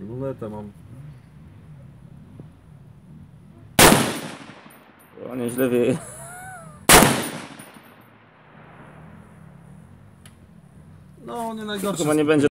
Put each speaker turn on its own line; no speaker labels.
Lunetę mam.
O, nieźle wieje.
No, nie najgorsze.
Chyba nie będzie